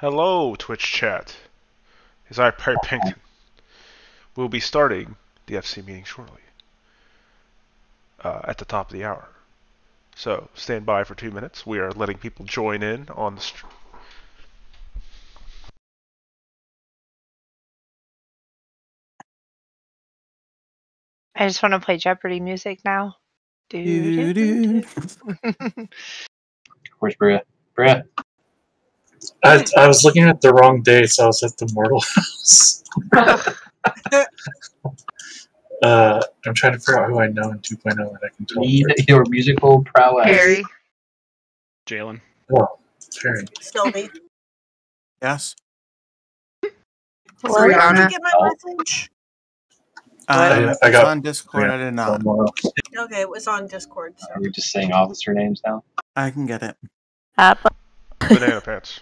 Hello, Twitch chat. It's I, Perry Pinkton. We'll be starting the FC meeting shortly. Uh, at the top of the hour. So, stand by for two minutes. We are letting people join in on the stream. I just want to play Jeopardy music now. Doo, Doo-doo-doo-doo. Where's Bria? Bria. I, I was looking at the wrong dates. I was at the Mortal House. uh, I'm trying to figure out who I know in 2.0 that I can talk Need to. your musical prowess. Harry. Jalen. Oh, Perry. Sylvie. Yes. Sorry, did Rihanna. you get my message? Uh, I- if I it's got- on Discord. yeah, I did not. Okay, it was on Discord. So. Are we just saying officer names now? I can get it. Banana pants.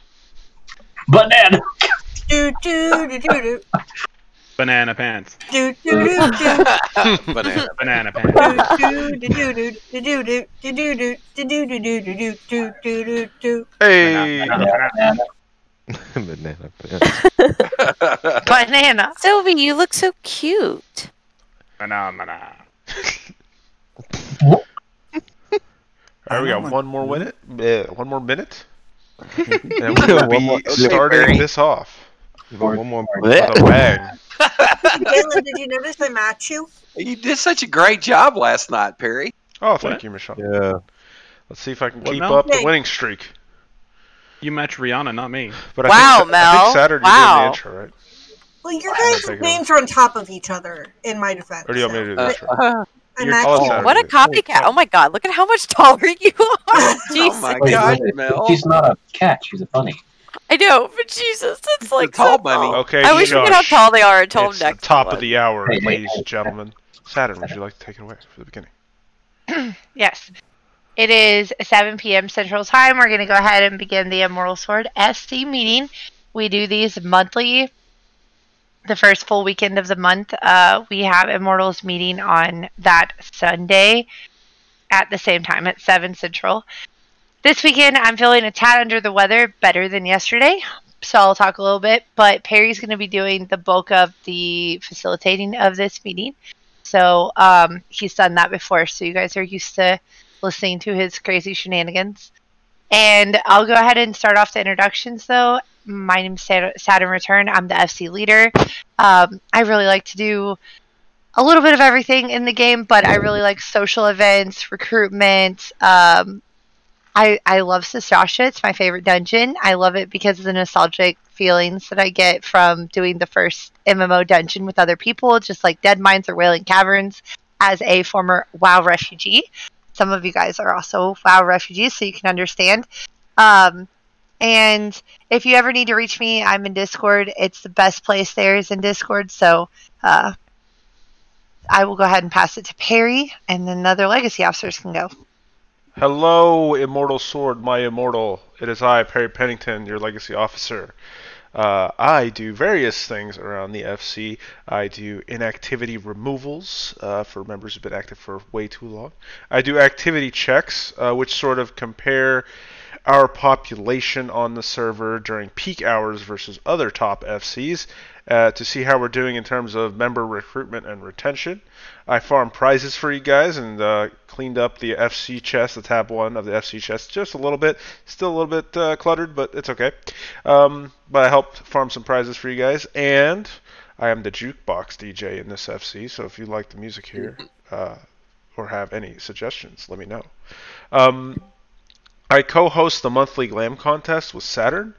Banana. Do do do do do Banana pants. do do do do. Banana. Banana pants. Do do do do do do do do do do do do do do do do do do do. Hey! Banana. Banana. Banana. Banana. banana. Sylvie, you look so cute. Banana. Alright, we Oh got one more minute. Uh, one more minute. Okay. And we'll One be more- starting Barry. this off. One more. With a bang. Did you notice I match you? You did such a great job last night, Perry. Oh, thank What? you, Michelle. Yeah. Let's see if I can What, keep Mel? up the winning streak. You match Rihanna, not me. But I Wow, think, I Mel. think Saturday Wow. you did the intro, right? Well, your guys' names are on top of each other. In my defense. Or do you want me to do the Uh, intro? I You're- matched I'll let you. Saturday What a copycat. Oh my god, look at how much taller you are. Oh my God, Mel. She's not a cat. She's a bunny. I know, but Jesus, that's like tall so bunny. tall. Okay, I wish we could have shush. tall they are and told It's them the top one. of the hour, Hey, hey, ladies hey. and gentlemen. Saturn, would you like to take it away for the beginning? Yes. It is 7 p.m. Central Time. We're going to go ahead and begin the Immortal Sword FC meeting. We do these monthly. The first full weekend of the month, uh, we have Immortals meeting on that Sunday at the same time at 7 Central. This weekend, I'm feeling a tad under the weather, better than yesterday. So I'll talk a little bit. But Perry's going to be doing the bulk of the facilitating of this meeting. So um, he's done that before. So you guys are used to listening to his crazy shenanigans. And I'll go ahead and start off the introductions though. My name's Sat- Saturn Return. I'm the FC leader. Um, I really like to do a little bit of everything in the game, but I really like social events, recruitment. Um, I, I love Sastasha. It's my favorite dungeon. I love it because of the nostalgic feelings that I get from doing the first MMO dungeon with other people, just like Deadmines or Wailing Caverns, as a former WoW refugee. Some of you guys are also WoW refugees, so you can understand. Um, and if you ever need to reach me, I'm in Discord. It's the best place there is in Discord. So uh, I will go ahead and pass it to Perry, and then other legacy officers can go. Hello, Immortal Sword, my immortal. It is I, Perry Pennington, your legacy officer. Uh, I do various things around the FC. I do inactivity removals uh, for members who've been active for way too long. I do activity checks, uh, which sort of compare our population on the server during peak hours versus other top FCs uh, to see how we're doing in terms of member recruitment and retention. I farmed prizes for you guys and uh, cleaned up the FC chest, the tab one of the FC chest, just a little bit. Still a little bit uh, cluttered, but it's okay. Um, but I helped farm some prizes for you guys, and I am the jukebox DJ in this FC. So if you like the music here uh, or have any suggestions, let me know. Um, I co-host the monthly Glam contest with Saturn.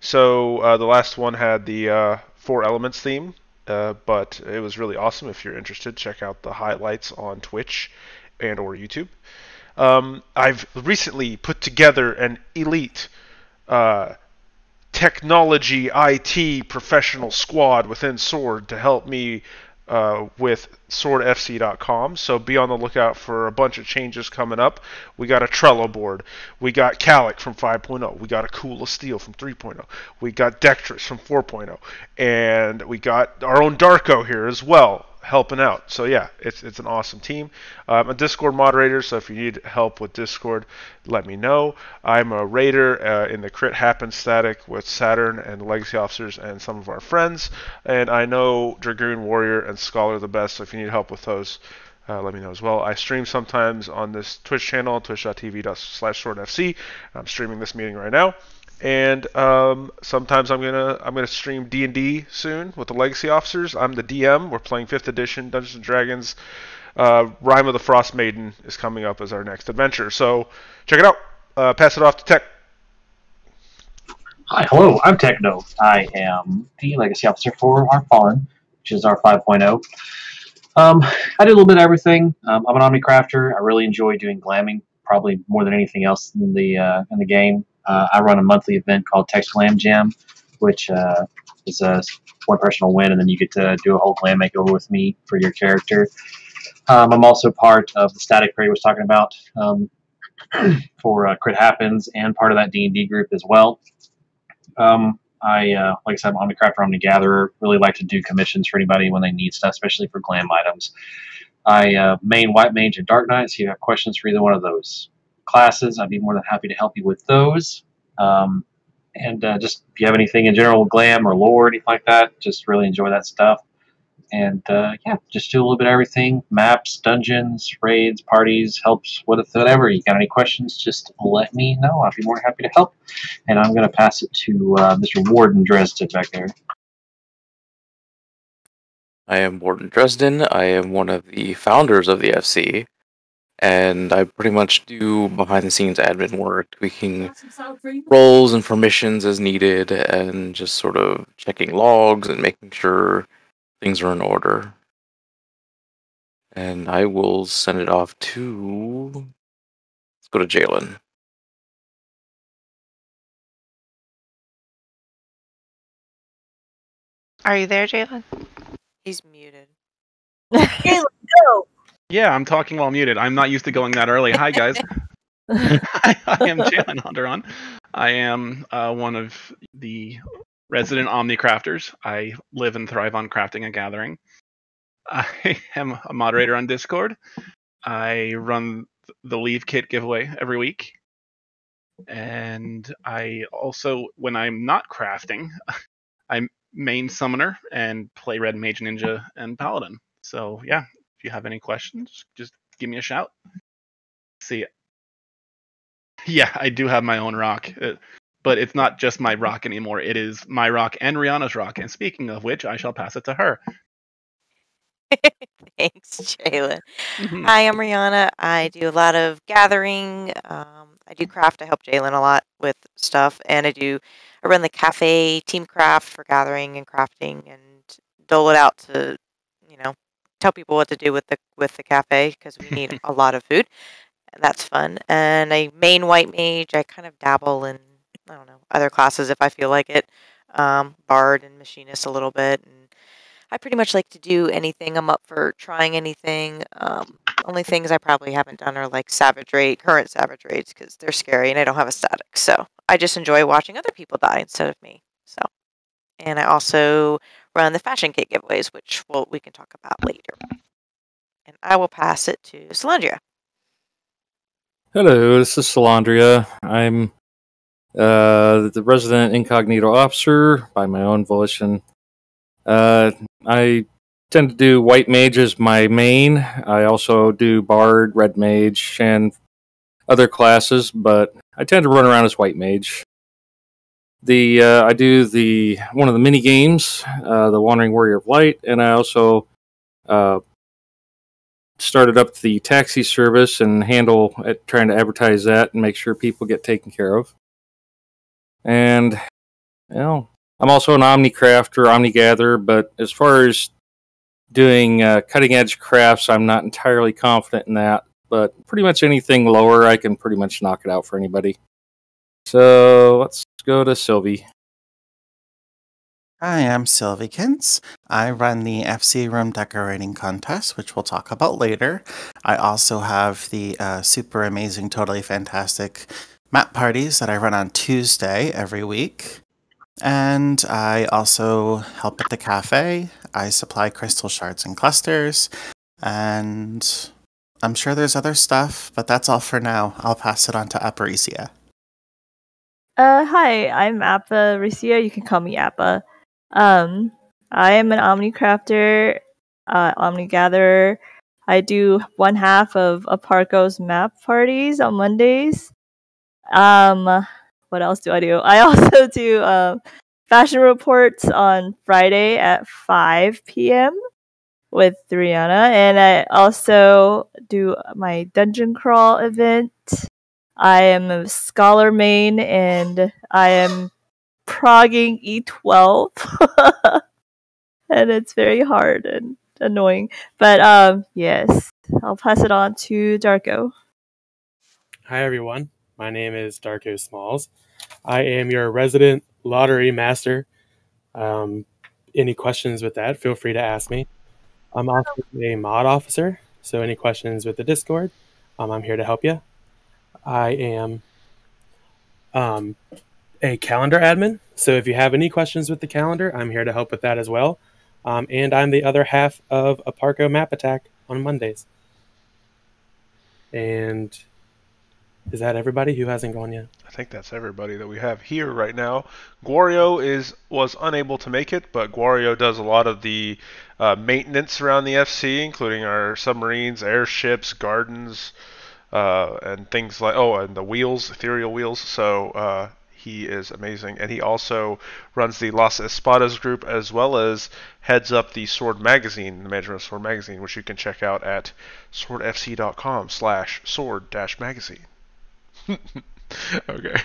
So uh, the last one had the uh, Four Elements theme, uh, but it was really awesome. If you're interested, check out the highlights on Twitch and or YouTube. Um, I've recently put together an elite uh, technology IT professional squad within Sword to help me uh, with swordfc.com. So be on the lookout for a bunch of changes coming up. We got a Trello board. We got Calic from 5.0. We got a Cool of Steel from 3.0. We got Dextrous from 4.0. And we got our own Darko here as well. Helping out. So yeah, it's it's an awesome team. I'm a Discord moderator, so if you need help with Discord, let me know. I'm a raider uh, in the Crit Happen static with Saturn and Legacy officers and some of our friends, and I know Dragoon Warrior and Scholar the best. So if you need help with those. Uh, let me know as well. I stream sometimes on this Twitch channel, twitch.tv slash swordfc. I'm streaming this meeting right now and um, sometimes I'm gonna I'm gonna stream D and D soon with the Legacy officers. I'm the DM. We're playing Fifth Edition Dungeons and Dragons. Uh, Rime of the Frost Maiden is coming up as our next adventure. So check it out. Uh, pass it off to Tech. Hi, hello, I'm Techno. I am the Legacy Officer for our Fallen, which is our 5.0. Um, I do a little bit of everything. Um, I'm an Omni crafter. I really enjoy doing glamming, probably more than anything else in the uh, in the game. Uh, I run a monthly event called Tech's Glam Jam, which uh, is a one personal win, and then you get to do a whole glam makeover with me for your character. Um, I'm also part of the Static Perry was talking about um, for uh, Crit Happens, and part of that D and D group as well. Um, I, uh, like I said, I'm Omnicrafter, Omnigatherer. Really like to do commissions for anybody when they need stuff, especially for glam items. I uh, main White Mage and Dark Knight, so you have questions for either one of those classes, I'd be more than happy to help you with those. Um, and uh, just if you have anything in general, glam or lore, anything like that, just really enjoy that stuff. And uh, yeah, just do a little bit of everything maps, dungeons, raids, parties, helps, whatever. You got any questions, just let me know. I'd be more than happy to help. And I'm going to pass it to uh, Mr. Warden Dresden back there. I am Warden Dresden. I am one of the founders of the FC and I pretty much do behind the scenes admin work, tweaking roles and permissions as needed, and just sort of checking logs and making sure things are in order. And I will send it off to. Let's go to Jalen. Are you there, Jalen? He's muted. Jalen, go. Yeah, I'm talking while muted. I'm not used to going that early. Hi, guys. I, I am Jalen Hunteron. I am uh, one of the resident Omni crafters. I live and thrive on crafting and gathering. I am a moderator on Discord. I run the Leve Kit giveaway every week. And I also, when I'm not crafting, I'm main summoner and play Red Mage Ninja and Paladin. So yeah, if you have any questions, just give me a shout. See, yeah, I do have my own rock, uh, but it's not just my rock anymore. It is my rock and Rihanna's rock. And speaking of which, I shall pass it to her. Thanks, Jalen. Mhm. Hi, I'm Rihanna. I do a lot of gathering. Um, I do craft. I help Jalen a lot with stuff, and I do. I run the cafe team craft for gathering and crafting, and dole it out to, you know, tell people what to do with the with the cafe because we need a lot of food. That's fun. And I main white mage. I kind of dabble in I don't know other classes if I feel like it. Um, bard and machinist a little bit, and I pretty much like to do anything. I'm up for trying anything. Um, only things I probably haven't done are like Savage Raid, current Savage Raids, because they're scary and I don't have a static. So I just enjoy watching other people die instead of me. So, and I also run the Fashion Kit giveaways, which we'll, we can talk about later. And I will pass it to Solandria. Hello, this is Salandria. I'm uh, the resident incognito officer by my own volition. Uh, I tend to do white mage as my main. I also do bard, red mage, and other classes, but I tend to run around as white mage. The uh, I do the one of the mini games, uh, the Wandering Warrior of Light, and I also uh, started up the taxi service and handle at trying to advertise that and make sure people get taken care of. And you know, I'm also an omni crafter, omni gatherer, but as far as doing uh, cutting edge crafts, I'm not entirely confident in that. But pretty much anything lower, I can pretty much knock it out for anybody. So let's go to Sylvie. Hi, I'm Sylvikins. I run the FC Room Decorating Contest, which we'll talk about later. I also have the uh, super amazing, totally fantastic map parties that I run on Tuesday every week. And I also help at the cafe. I supply crystal shards and clusters. And I'm sure there's other stuff, but that's all for now. I'll pass it on to Aparicia. Uh, hi, I'm Appa Ricia. You can call me Appa. Um, I am an Omni crafter, uh, Omni gatherer. I do one half of Aparco's map parties on Mondays. Um, what else do I do? I also do um, fashion reports on Friday at 5 p.m. with Rihanna, and I also do my dungeon crawl event. I am a scholar main, and I am progging E12, and it's very hard and annoying. But um, yes, I'll pass it on to Darko. Hi, everyone. My name is Darko Smalls. I am your resident lottery master. Um, any questions with that, feel free to ask me. I'm also a mod officer, so any questions with the Discord, um, I'm here to help you. I am um, a calendar admin, so if you have any questions with the calendar, I'm here to help with that as well. Um, and I'm the other half of a Parco Map Attack on Mondays. And is that everybody who hasn't gone yet? I think that's everybody that we have here right now. Guario is was unable to make it, but Guario does a lot of the uh, maintenance around the FC, including our submarines, airships, gardens, uh, and things like oh, and the wheels, ethereal wheels. So uh, he is amazing, and he also runs the Las Espadas group as well as heads up the Sword magazine, the Management of Sword magazine, which you can check out at swordfc.com/sword-magazine. okay.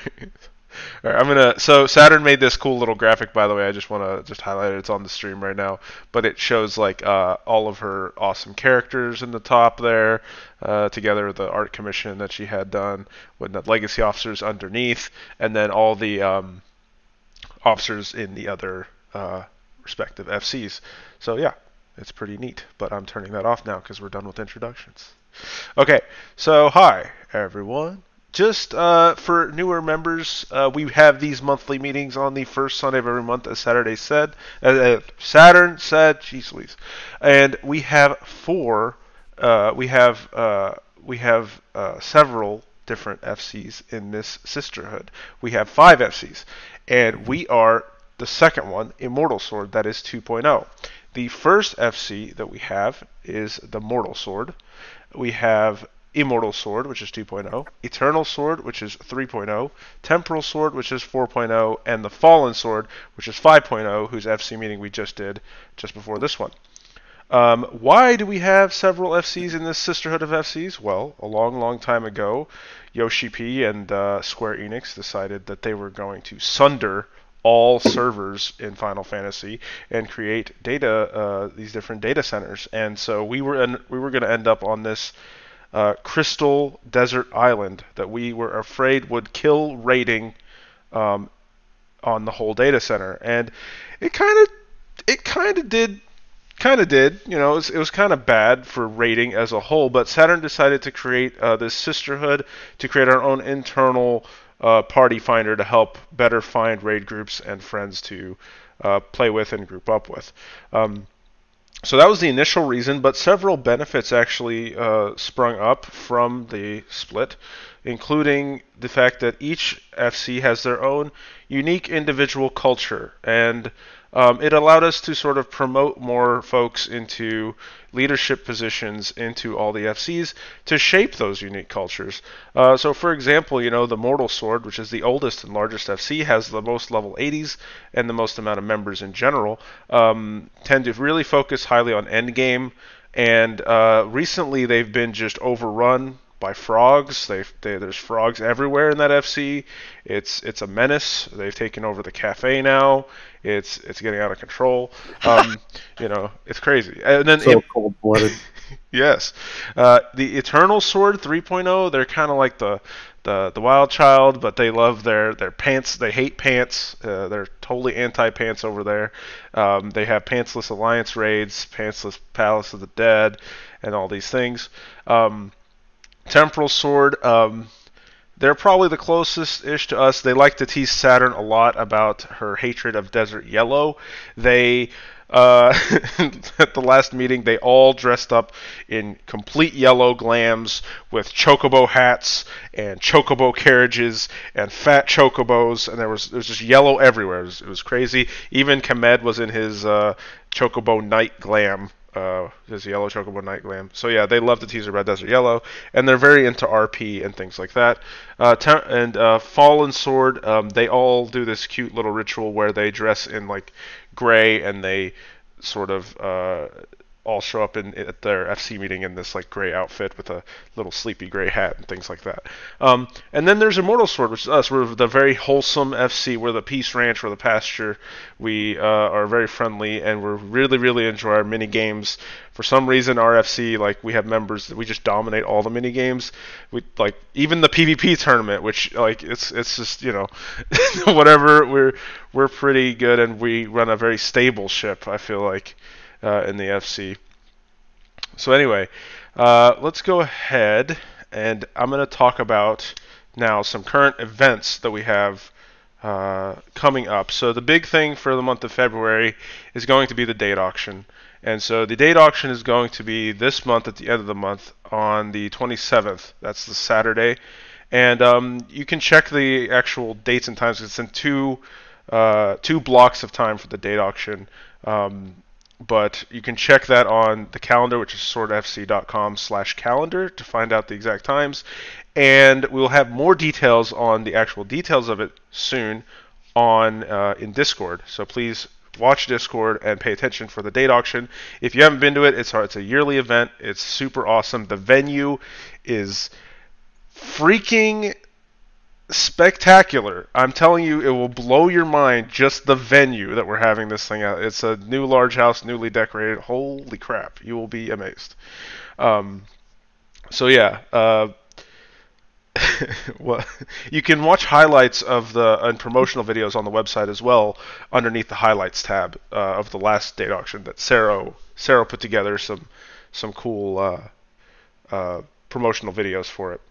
I'm gonna. So Saturn made this cool little graphic, by the way. I just want to just highlight it. It's on the stream right now, but it shows like uh, all of her awesome characters in the top there, uh, together with the art commission that she had done with the legacy officers underneath, and then all the um, officers in the other uh, respective FCs. So yeah, it's pretty neat. But I'm turning that off now because we're done with introductions. Okay, so hi everyone just uh, for newer members, uh, we have these monthly meetings on the first Sunday of every month, as Saturday said. Uh, uh Saturn said, "Jeez Louise," and we have four. Uh, we have uh, we have several different FCs in this sisterhood. We have five FCs, and we are the second one, Immortal Sword, that is 2.0. The first FC that we have is the Mortal Sword. We have Immortal Sword, which is 2.0, Eternal Sword, which is 3.0, Temporal Sword, which is 4.0, and the Fallen Sword, which is 5.0, whose FC meeting we just did just before this one. Um, why do we have several FCs in this sisterhood of FCs? Well, a long, long time ago, Yoshi P and uh, Square Enix decided that they were going to sunder all servers in Final Fantasy and create data, uh, these different data centers. And so we were en- we were going to end up on this uh, Crystal Desert Island that we were afraid would kill raiding um, on the whole data center, and it kind of it kind of did kind of did. You know, it was, was kind of bad for raiding as a whole. But Saturn decided to create uh, this sisterhood to create our own internal uh, party finder to help better find raid groups and friends to uh, play with and group up with. Um, so that was the initial reason, but several benefits actually uh, sprung up from the split, including the fact that each FC has their own unique individual culture, and um, it allowed us to sort of promote more folks into leadership positions into all the FCs to shape those unique cultures. Uh, so, for example, you know, the Mortal Sword, which is the oldest and largest FC, has the most level 80s and the most amount of members in general, um, tend to really focus highly on endgame. And uh, recently, they've been just overrun by frogs. They've, they, there's frogs everywhere in that FC. It's it's a menace. They've taken over the cafe now. It's it's getting out of control. Um, you know, it's crazy. And then so cold blooded. yes, uh, the Eternal Sword 3.0. They're kind of like the the the wild child, but they love their their pants. They hate pants. Uh, they're totally anti pants over there. Um, they have pantsless alliance raids, pantsless palace of the dead, and all these things. Um, Temporal Sword. Um, they're probably the closest ish to us. They like to tease Saturn a lot about her hatred of Desert Yellow. They uh, at the last meeting, they all dressed up in complete yellow glams with chocobo hats and chocobo carriages and fat chocobos, and there was there was just yellow everywhere. It was, it was crazy. Even Kamed was in his uh, chocobo knight glam. Uh, his yellow chocobo knight glam. So yeah, they love to tease about Desert Yellow, and they're very into RP and things like that. Uh, and uh, Fallen Sword, um, they all do this cute little ritual where they dress in like gray and they sort of uh, all show up in at their FC meeting in this like gray outfit with a little sleepy gray hat and things like that. Um, and then there's Immortal Sword, which is us. We're the very wholesome FC. We're the Peace Ranch. We're the pasture. We uh, are very friendly and we really really enjoy our mini games. For some reason, our FC like we have members that we just dominate all the mini games. We like even the PvP tournament, which like it's it's just you know whatever. We're we're pretty good and we run a very stable ship. I feel like in the FC. So anyway, uh, let's go ahead and I'm going to talk about now some current events that we have uh, coming up. So the big thing for the month of February is going to be the date auction. And so the date auction is going to be this month at the end of the month on the 27th. That's the Saturday. And um, you can check the actual dates and times. It's in two uh, two blocks of time for the date auction. Um, but you can check that on the calendar, which is swordfc.com slash calendar to find out the exact times. And we'll have more details on the actual details of it soon on uh, in Discord. So please watch Discord and pay attention for the date auction. If you haven't been to it, it's it's a yearly event. It's super awesome. The venue is freaking spectacular. I'm telling you, it will blow your mind just the venue that we're having this thing at. It's a new large house, newly decorated. Holy crap, you will be amazed. Um, so yeah, uh, well, you can watch highlights of the and promotional videos on the website as well underneath the highlights tab uh, of the last date auction that Sarah Sarah put together some some cool uh, uh, promotional videos for it.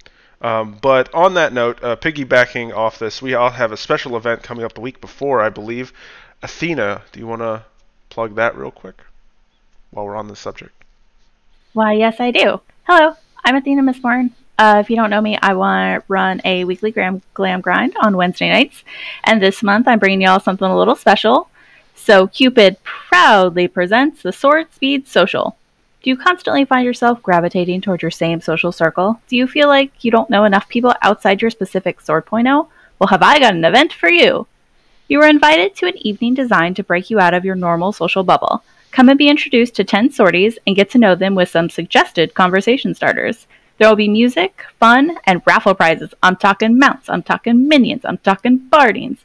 Um, but on that note, uh, piggybacking off this, we all have a special event coming up the week before, I believe. Athena, do you want to plug that real quick while we're on this subject? Why, yes, I do. Hello, I'm Athena Miss Mistborn. Uh, if you don't know me, I want to run a weekly glam, glam grind on Wednesday nights. And this month, I'm bringing y'all something a little special. So, Cupid proudly presents the Sword Speed Social. Do you constantly find yourself gravitating toward your same social circle? Do you feel like you don't know enough people outside your specific Sword Point oh? Well, have I got an event for you? You are invited to an evening designed to break you out of your normal social bubble. Come and be introduced to 10 sorties and get to know them with some suggested conversation starters. There will be music, fun, and raffle prizes. I'm talking mounts, I'm talking minions, I'm talking bardings,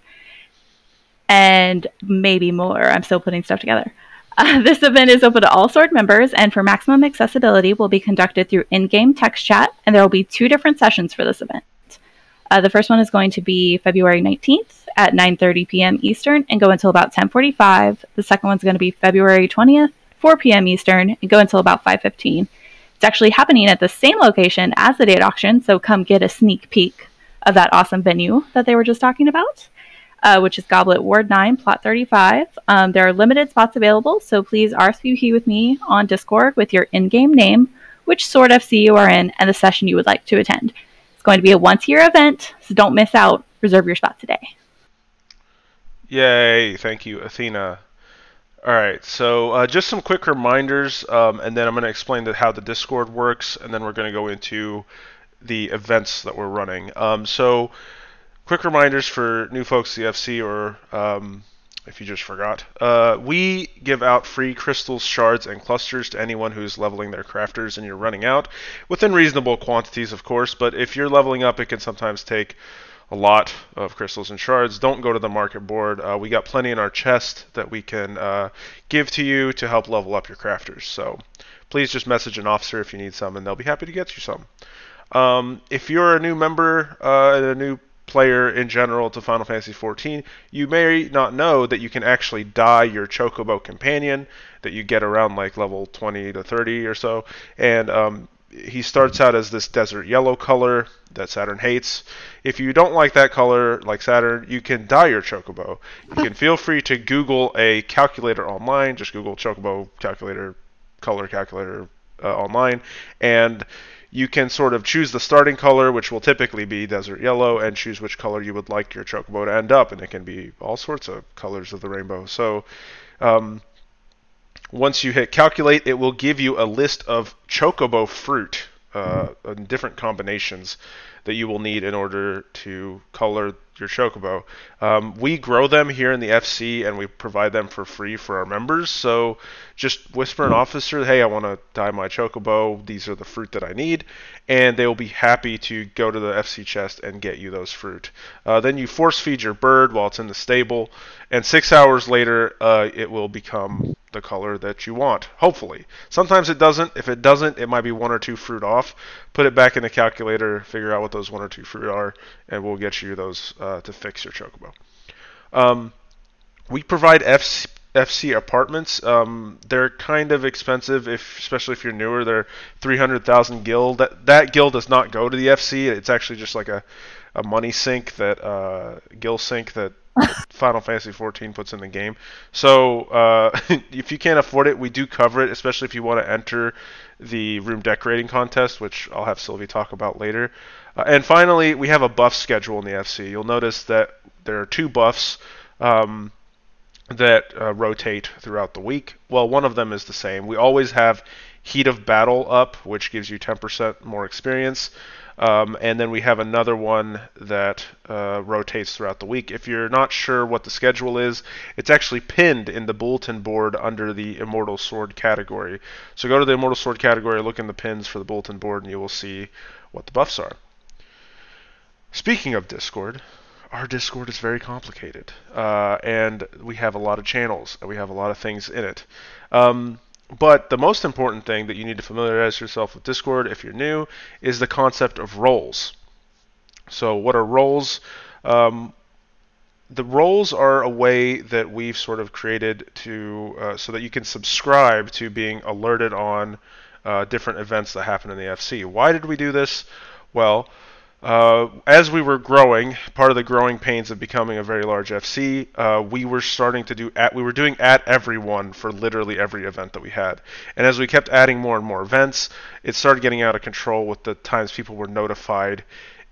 and maybe more. I'm still putting stuff together. This event is open to all sword members, and for maximum accessibility, will be conducted through in-game text chat, and there will be two different sessions for this event. Uh, the first one is going to be February 19th at 9:30 p.m. Eastern and go until about 10:45. The second one's going to be February 20th, 4 p.m. Eastern, and go until about 5:15. It's actually happening at the same location as the date auction, so come get a sneak peek of that awesome venue that they were just talking about uh, which is Goblet Ward 9, Plot 35. Um, there are limited spots available, so please RSVP with me on Discord with your in game name, which sort of FC you are in, and the session you would like to attend. It's going to be a once a year event, so don't miss out. Reserve your spot today. Yay! Thank you, Athena. All right, so uh, just some quick reminders, um, and then I'm going to explain the, how the Discord works, and then we're going to go into the events that we're running. Um, so quick reminders for new folks the FC or um, if you just forgot. Uh, we give out free crystals, shards, and clusters to anyone who's leveling their crafters and you're running out, within reasonable quantities, of course. But if you're leveling up, it can sometimes take a lot of crystals and shards. Don't go to the market board. Uh, we got plenty in our chest that we can uh, give to you to help level up your crafters. So please just message an officer if you need some, and they'll be happy to get you some. Um, if you're a new member, uh, a new player in general to Final Fantasy XIV, you may not know that you can actually dye your Chocobo companion that you get around like level 20 to 30 or so, and um, he starts out as this desert yellow color that Saturn hates. If you don't like that color, like Saturn, you can dye your chocobo. You can feel free to Google a calculator online. Just Google chocobo calculator, color calculator uh, online, and you can sort of choose the starting color, which will typically be desert yellow, and choose which color you would like your chocobo to end up, and it can be all sorts of colors of the rainbow. So. Um, once you hit calculate, it will give you a list of chocobo fruit uh, different combinations that you will need in order to color your chocobo. Um, we grow them here in the FC and we provide them for free for our members. So just whisper an officer, hey, I want to dye my chocobo. These are the fruit that I need. And they will be happy to go to the FC chest and get you those fruit. Uh, then you force feed your bird while it's in the stable. And six hours later, uh, it will become the color that you want, hopefully. Sometimes it doesn't. If it doesn't, it might be one or two fruit off. Put it back in the calculator, figure out what those one or two fruit are, and we'll get you those uh, to fix your chocobo. Um, we provide FC, FC apartments. Um, they're kind of expensive, if especially if you're newer. They're 300,000 gil. That that gil does not go to the FC. It's actually just like a, a money sink that uh, gil sink that Final Fantasy 14 puts in the game. So uh, if you can't afford it, we do cover it, especially if you want to enter the room decorating contest, which I'll have Sylvie talk about later. Uh, and finally, we have a buff schedule in the FC. You'll notice that there are two buffs um, that uh, rotate throughout the week. Well, one of them is the same. We always have Heat of Battle up, which gives you 10% more experience. Um, and then we have another one that uh, rotates throughout the week. If you're not sure what the schedule is, it's actually pinned in the bulletin board under the Immortal Sword category. So go to the Immortal Sword category, look in the pins for the bulletin board, and you will see what the buffs are. Speaking of Discord, our Discord is very complicated, uh, and we have a lot of channels, and we have a lot of things in it. Um, but the most important thing that you need to familiarize yourself with Discord if you're new is the concept of roles. So, what are roles? Um, the roles are a way that we've sort of created to uh, so that you can subscribe to being alerted on uh, different events that happen in the FC. Why did we do this? Well, uh, as we were growing, part of the growing pains of becoming a very large FC, uh, we were starting to do at we were doing at everyone for literally every event that we had. And as we kept adding more and more events, it started getting out of control with the times people were notified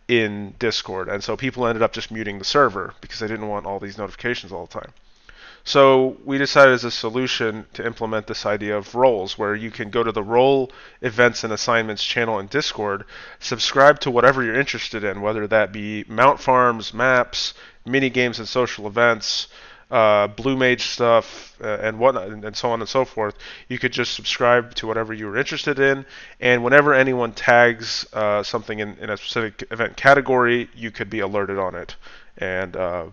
in Discord, and so people ended up just muting the server because they didn't want all these notifications all the time. So we decided as a solution to implement this idea of roles, where you can go to the role events and assignments channel in Discord, subscribe to whatever you're interested in, whether that be mount farms, maps, mini games and social events, uh, Blue Mage stuff, uh, and whatnot, and, and so on and so forth. You could just subscribe to whatever you were interested in, and whenever anyone tags uh, something in, in a specific event category, you could be alerted on it. And uh,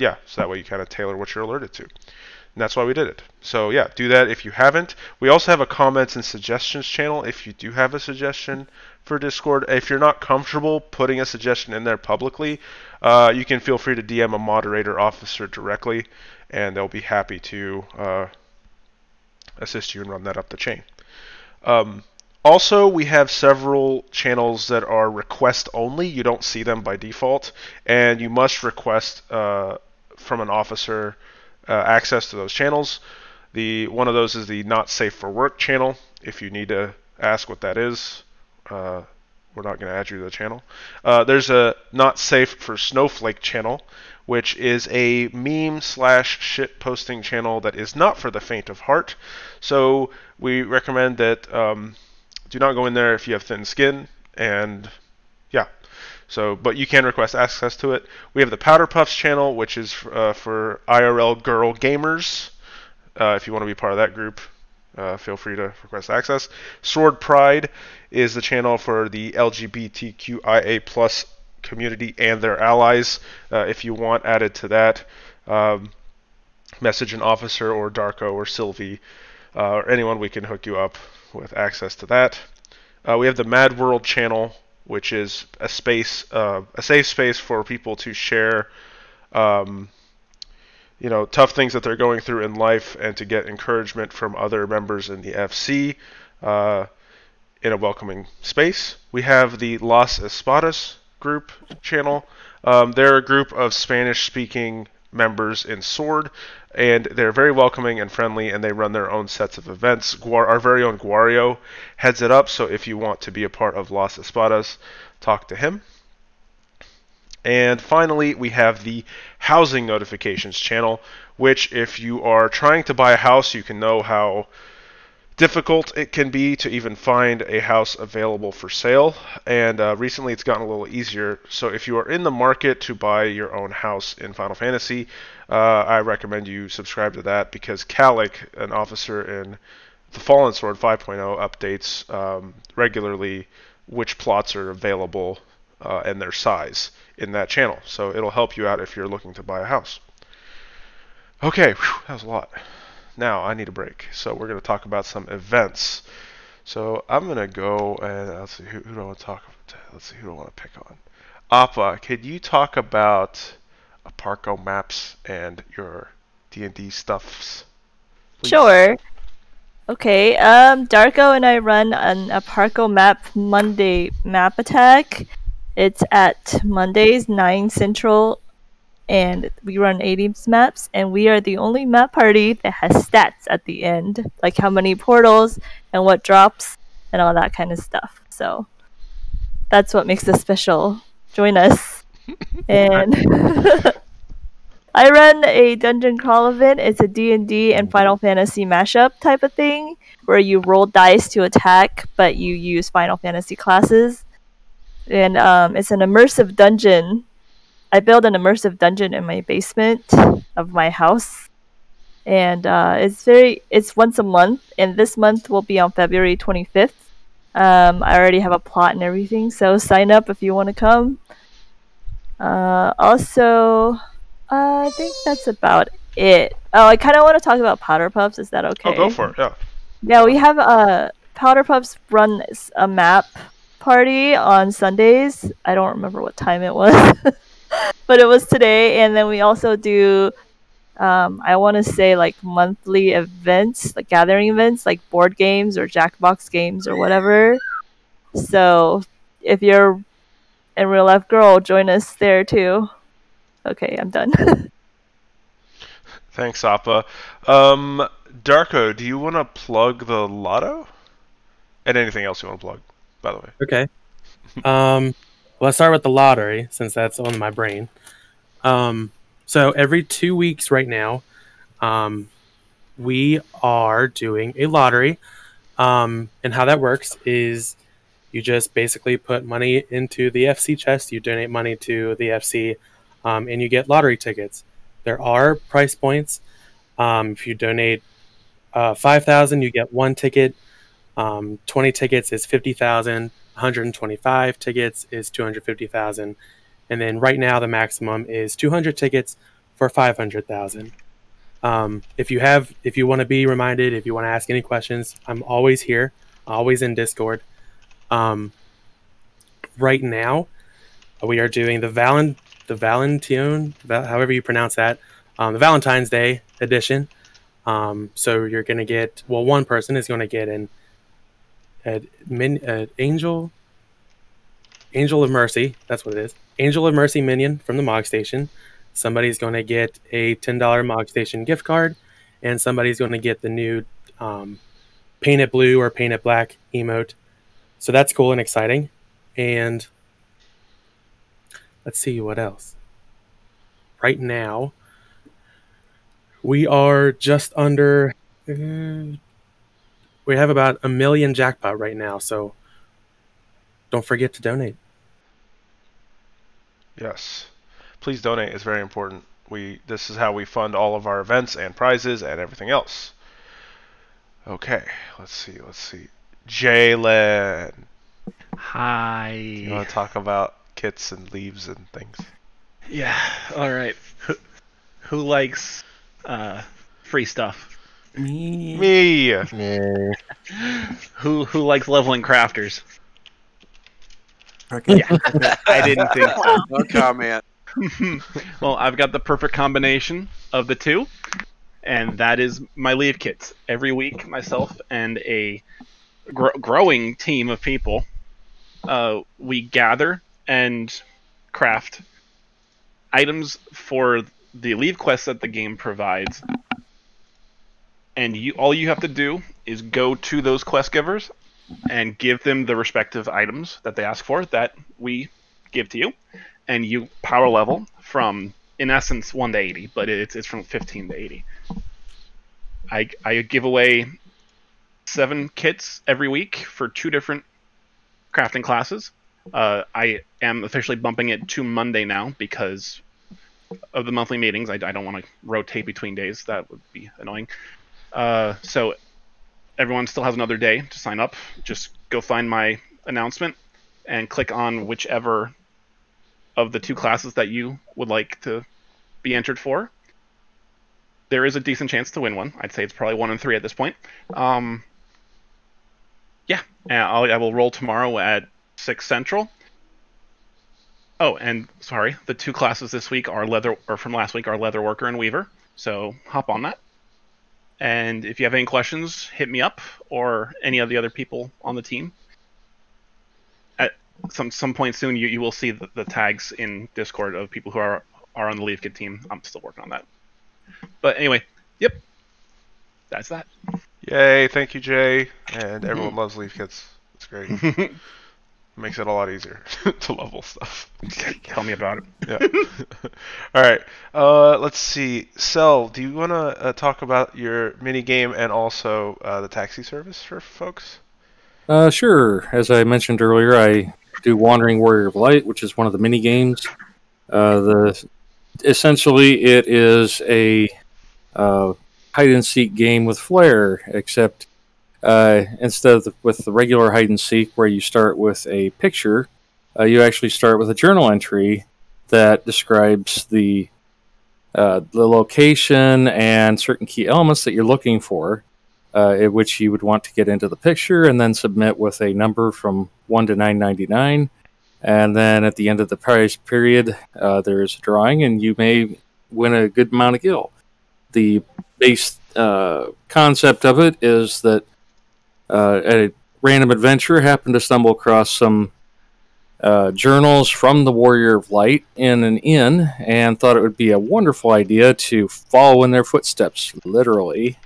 yeah, so that way you kind of tailor what you're alerted to. And that's why we did it. So yeah, do that if you haven't. We also have a comments and suggestions channel if you do have a suggestion for Discord. If you're not comfortable putting a suggestion in there publicly, uh, you can feel free to DM a moderator officer directly, and they'll be happy to uh, assist you and run that up the chain. Um, also, we have several channels that are request only. You don't see them by default, and you must request uh, from an officer uh, access to those channels. The one of those is the not safe for work channel. If you need to ask what that is, uh, we're not going to add you to the channel. Uh, there's a not safe for snowflake channel, which is a meme slash shit posting channel that is not for the faint of heart. So we recommend that. Um, do not go in there if you have thin skin and so but you can request access to it. We have the powder puffs channel which is uh, for irl girl gamers. Uh, if you want to be part of that group uh, feel free to request access. Sword pride is the channel for the lgbtqia plus community and their allies. Uh, if you want added to that um, message an officer or darko or sylvie uh, or anyone we can hook you up with access to that. Uh, we have the Mad World channel, which is a space, uh, a safe space for people to share, um, you know, tough things that they're going through in life and to get encouragement from other members in the FC. Uh, in a welcoming space. We have the Las Espadas group channel. Um, they're a group of Spanish-speaking members in Sword, and they're very welcoming and friendly, and they run their own sets of events. Guar- our very own Guario heads it up, so if you want to be a part of Las Espadas, talk to him. And finally, we have the housing notifications channel, which, if you are trying to buy a house, you can know how difficult it can be to even find a house available for sale. And uh, recently, it's gotten a little easier. So, if you are in the market to buy your own house in Final Fantasy, uh, I recommend you subscribe to that because Kalik, an officer in the Fallen Sword 5.0, updates um, regularly which plots are available uh, and their size in that channel. So it'll help you out if you're looking to buy a house. Okay, whew, that was a lot. Now I need a break. So we're going to talk about some events. So I'm going to go and let's see, who, who do I want to talk about? Let's see, who do I want to pick on? Appa, can you talk about Aparco maps and your D&D stuffs? please? Sure. Okay, um, Darko and I run an Aparco map Monday map attack. It's at Mondays, 9 Central, and we run 80 maps, and we are the only map party that has stats at the end, like how many portals and what drops and all that kind of stuff. So that's what makes us special. Join us. and I run a dungeon crawl event. It's a D&D and Final Fantasy mashup type of thing where you roll dice to attack, but you use Final Fantasy classes. And um, it's an immersive dungeon. I built an immersive dungeon in my basement of my house. And uh, it's very it's once a month and this month will be on February 25th. Um, I already have a plot and everything, so sign up if you want to come. Uh, also, uh, I think that's about it. Oh, I kind of want to talk about Powder Puffs. Is that okay? Oh, go for it. Yeah. Yeah, we have uh, Powder Puffs run a map party on Sundays. I don't remember what time it was, but it was today. And then we also do, um, I want to say like monthly events, like gathering events, like board games or Jackbox games or whatever. So if you're a real life girl, join us there too. Okay, I'm done. Thanks, Appa. Um, Darko, do you want to plug the lotto? And anything else you want to plug, by the way. Okay. Um, well, let's start with the lottery since that's on my brain. Um, so every two weeks right now, um, we are doing a lottery. Um, and how that works is you just basically put money into the FC chest, you donate money to the FC, um, and you get lottery tickets. There are price points. Um, if you donate uh, 5000 you get one ticket. Um, 20 tickets is 50,000. 125 tickets is 250,000. And then right now the maximum is 200 tickets for 500,000. Um, if you have, if you want to be reminded, if you want to ask any questions, I'm always here, always in Discord. Um, right now, we are doing the Valent, the Valentine, however you pronounce that, um, the Valentine's Day edition. Um, so you're going to get, well, one person is going to get an, an, min, an angel, angel of mercy. That's what it is. Angel of mercy minion from the Mog Station. Somebody's going to get a ten dollar Mog Station gift card, and somebody's going to get the new um, paint it blue or paint it black emote. So that's cool and exciting. And let's see what else. Right now, we are just under. uh, we have about a million jackpot right now, so don't forget to donate. Yes. Please donate. It's very important. We this is how we fund all of our events and prizes and everything else. Okay, let's see. Let's see. Jalen. Hi. You want to talk about kits and leves and things? Yeah. All right. Who, who likes uh, free stuff? Me. Me. Me. Who who likes leveling crafters? Okay. Yeah. I didn't think so. No comment. well, I've got the perfect combination of the two, and that is my leve kits. Every week, myself and a gr- growing team of people, uh, we gather and craft items for the leve quests that the game provides. And you all you have to do is go to those quest givers and give them the respective items that they ask for that we give to you, and you power level from in essence one to eighty, but it's it's from fifteen to eighty. I I give away seven kits every week for two different crafting classes. Uh, I am officially bumping it to Monday now because of the monthly meetings. I, I don't want to rotate between days. That would be annoying. Uh, so everyone still has another day to sign up. Just go find my announcement and click on whichever of the two classes that you would like to be entered for. There is a decent chance to win one. I'd say it's probably one in three at this point. Um, yeah, and I'll, I will roll tomorrow at six central. Oh, and sorry, the two classes this week are leather, or from last week are leather worker and weaver. So hop on that. And if you have any questions, hit me up or any of the other people on the team. At some some point soon, you, you will see the, the tags in Discord of people who are are on the Leve Kit team. I'm still working on that. But anyway, yep, that's that. Yay! Thank you, Jay. And everyone mm-hmm. loves leve kits. It's great. Makes it a lot easier to level stuff. Tell me about it. Yeah. All right. Uh, let's see. Cell, do you want to uh, talk about your mini game and also uh, the taxi service for folks? Uh, sure. As I mentioned earlier, I do Wandering Warrior of Light, which is one of the mini games. Uh, the essentially it is a uh, hide and seek game with flair, except uh, instead of the, with the regular hide and seek where you start with a picture, uh, you actually start with a journal entry that describes the uh, the location and certain key elements that you're looking for, uh, which you would want to get into the picture, and then submit with a number from one to nine ninety nine. And then at the end of the prize period, uh, there is a drawing, and you may win a good amount of gil. The base uh, concept of it is that uh, a random adventure happened to stumble across some uh, journals from the Warrior of Light in an inn and thought it would be a wonderful idea to follow in their footsteps, literally.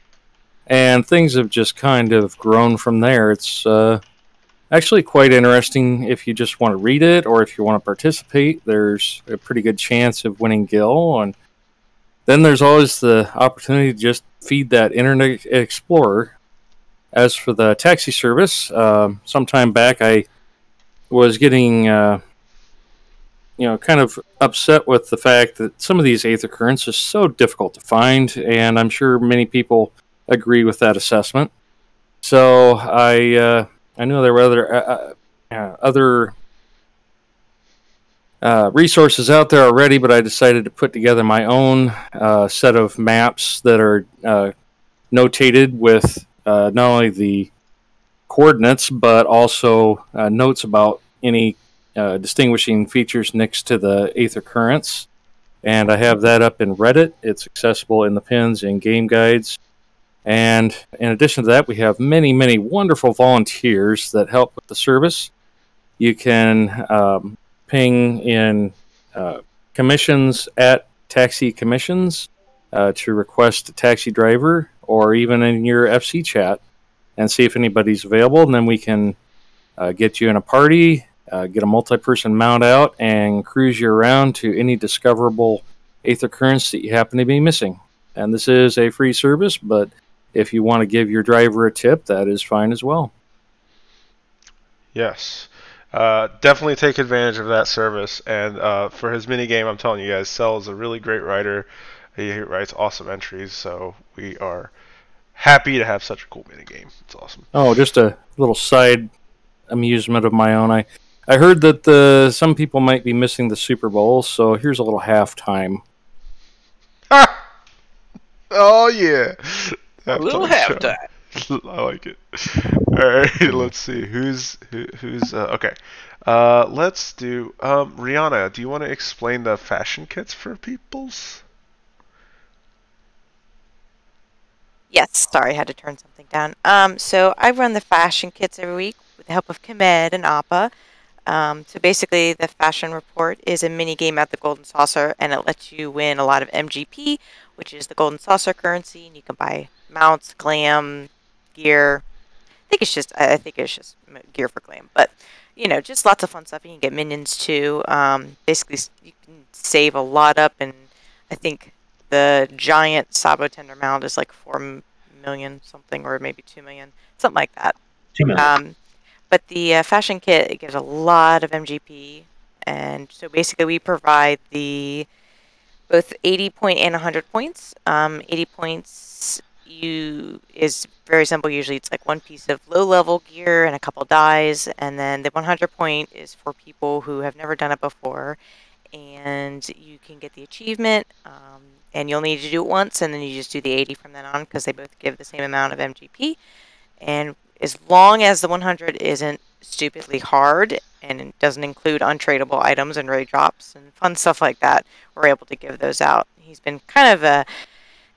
And things have just kind of grown from there. It's uh, actually quite interesting if you just want to read it or if you want to participate. There's a pretty good chance of winning Gil. And then there's always the opportunity to just feed that Internet Explorer. As for the taxi service, um, sometime back I was getting, uh, you know, kind of upset with the fact that some of these Aether currents are so difficult to find, and I'm sure many people agree with that assessment. So I uh, I know there were other uh, uh, other uh, resources out there already, but I decided to put together my own uh, set of maps that are uh, notated with uh, not only the coordinates but also uh, notes about any uh, distinguishing features next to the Aether currents. And I have that up in Reddit. It's accessible in the pins and game guides. And in addition to that, we have many, many wonderful volunteers that help with the service. You can um, ping in uh, commissions at Taxi Commissions uh, to request a taxi driver, or even in your FC chat and see if anybody's available. And then we can uh, get you in a party, uh, get a multi person mount out, and cruise you around to any discoverable Aether currents that you happen to be missing. And this is a free service, but if you want to give your driver a tip, that is fine as well. Yes. Uh, definitely take advantage of that service. And uh, for his mini game, I'm telling you guys, Cell is a really great writer. He writes awesome entries, so we are happy to have such a cool mini game. It's awesome. Oh, just a little side amusement of my own. I I heard that the some people might be missing the Super Bowl, so here's a little halftime. Oh yeah, A little Halftime show. I like it. All right, let's see who's who, who's uh, okay. Uh, let's do um, Rihanna. Do you want to explain the fashion kits for peoples? Yes, sorry, I had to turn something down. Um, so I run the fashion kits every week with the help of Kemed and Appa. Um, so basically, the fashion report is a mini game at the Golden Saucer, and it lets you win a lot of MGP, which is the Golden Saucer currency, and you can buy mounts, glam, gear. I think it's just I think it's just gear for glam, but you know, just lots of fun stuff. You can get minions too. Um, basically, you can save a lot up, and I think the giant Sabo Tender Mound is like four million something, or maybe two million, something like that. Two million. Um, but the uh, fashion kit it gives a lot of MGP, and so basically we provide the both 80 point and 100 points. Um, 80 points you is very simple. Usually it's like one piece of low level gear and a couple dyes, and then the 100 point is for people who have never done it before, and you can get the achievement. Um, and you'll need to do it once, and then you just do the 80 from then on because they both give the same amount of MGP. And as long as the 100 isn't stupidly hard and it doesn't include untradeable items and raid drops and fun stuff like that, we're able to give those out. He's been kind of a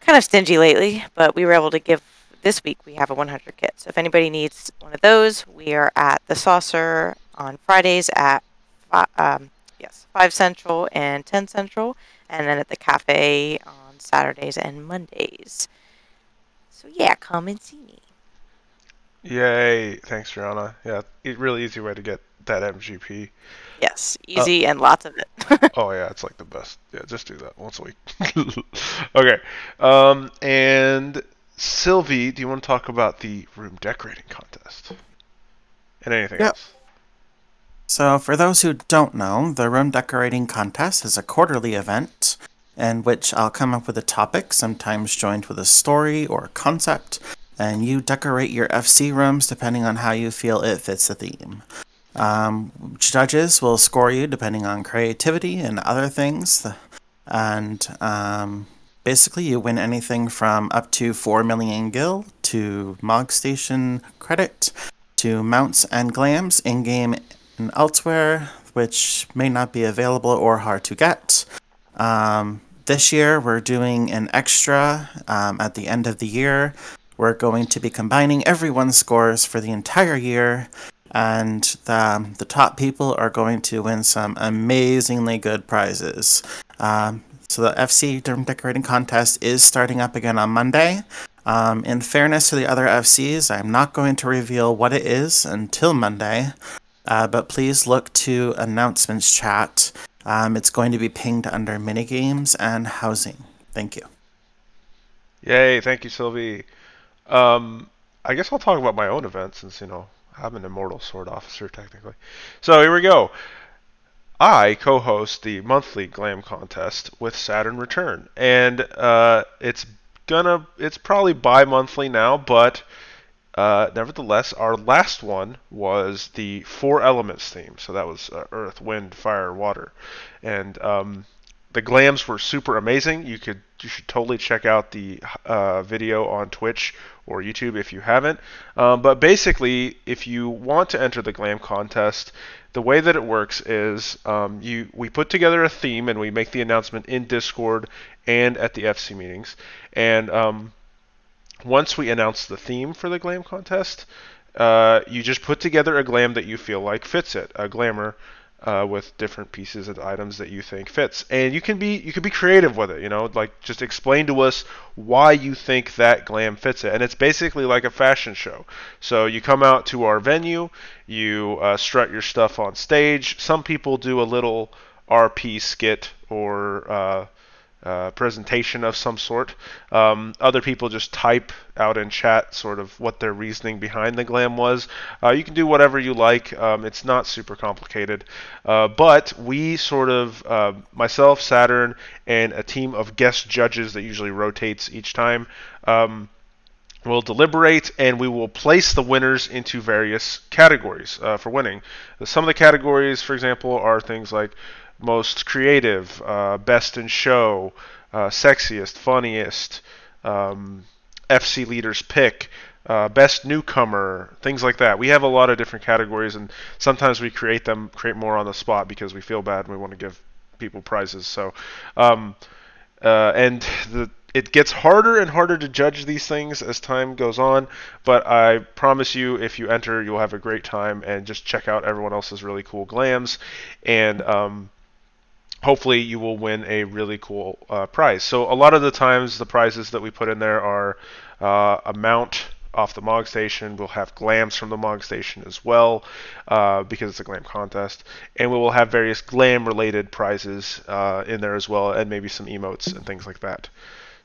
kind of stingy lately, but we were able to give this week we have a 100 kit. So if anybody needs one of those, we are at the Saucer on Fridays at um, yes, 5 Central and 10 Central, and then at the cafe on Saturdays and Mondays. So yeah, come and see me. Yay! Thanks, Rihanna. Yeah, really easy way to get that MGP. Yes, Uh, easy and lots of it. oh yeah, it's like the best. Yeah, just do that once a week. okay. Um, and Sylvie, do you want to talk about the room decorating contest and anything Yep. else? So, for those who don't know, the room decorating contest is a quarterly event in which I'll come up with a topic, sometimes joined with a story or concept, and you decorate your FC rooms depending on how you feel it fits the theme. Um, judges will score you depending on creativity and other things, and um, basically you win anything from up to 4 million gil to Mog Station credit to mounts and glams in game and elsewhere, which may not be available or hard to get. Um, this year, we're doing an extra um, at the end of the year. We're going to be combining everyone's scores for the entire year, and the, the top people are going to win some amazingly good prizes. Um, so the FC Derm Decorating Contest is starting up again on Monday. Um, in fairness to the other FCs, I'm not going to reveal what it is until Monday, uh, but please look to announcements chat. Um, it's going to be pinged under minigames and housing. Thank you. Yay! Thank you, Sylvie. Um, I guess I'll talk about my own event since you know I'm an immortal sword officer technically. So here we go. I co-host the monthly Glam contest with Saturn Return, and uh, it's gonna it's probably bi-monthly now, but uh, nevertheless, our last one was the four elements theme. So that was uh, earth, wind, fire, water, and um, the glams were super amazing. You could you should totally check out the uh, video on Twitch or YouTube if you haven't. Um, but basically, if you want to enter the glam contest, the way that it works is um, you we put together a theme and we make the announcement in Discord and at the FC meetings. And um, once we announce the theme for the glam contest, uh, you just put together a glam that you feel like fits it, a glamour uh, with different pieces and items that you think fits, and you can be you can be creative with it. You know, like just explain to us why you think that glam fits it, and it's basically like a fashion show. So you come out to our venue, you uh, strut your stuff on stage. Some people do a little RP skit or uh, presentation of some sort. Um, other people just type out in chat sort of what their reasoning behind the glam was. Uh, you can do whatever you like. Um, it's not super complicated. Uh, but we sort of, uh, myself, Saturn, and a team of guest judges that usually rotates each time. Um, We'll deliberate and we will place the winners into various categories uh, for winning. Some of the categories, for example, are things like most creative, uh, best in show, uh, sexiest, funniest, um, FC leaders pick, uh, best newcomer, things like that. We have a lot of different categories, and sometimes we create them, create more on the spot because we feel bad and we want to give people prizes. So, um, uh, and the it gets harder and harder to judge these things as time goes on, but I promise you, if you enter, you'll have a great time and just check out everyone else's really cool glams, and um, hopefully you will win a really cool uh, prize. So a lot of the times, the prizes that we put in there are uh, a mount off the Mog Station. We'll have glams from the Mog Station as well, uh, because it's a glam contest, and we will have various glam-related prizes uh, in there as well, and maybe some emotes and things like that.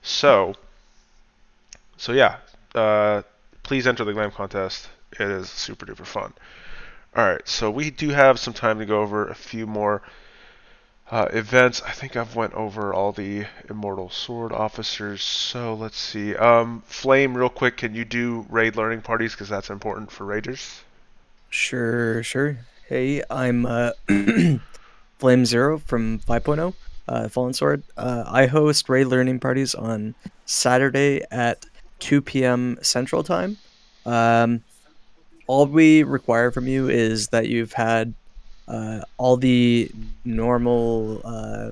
So, so yeah, uh, please enter the glam contest. It is super duper fun. All right, so we do have some time to go over a few more uh, events. I think I've went over all the Immortal Sword officers. So let's see. Um, Flame, real quick, can you do raid learning parties because that's important for raiders? Sure, sure. Hey, I'm uh, Flame Zero from 5.0, uh, Fallen Sword. Uh, I host raid learning parties on Saturday at 2 p.m. Central Time. Um, all we require from you is that you've had uh, all the normal uh,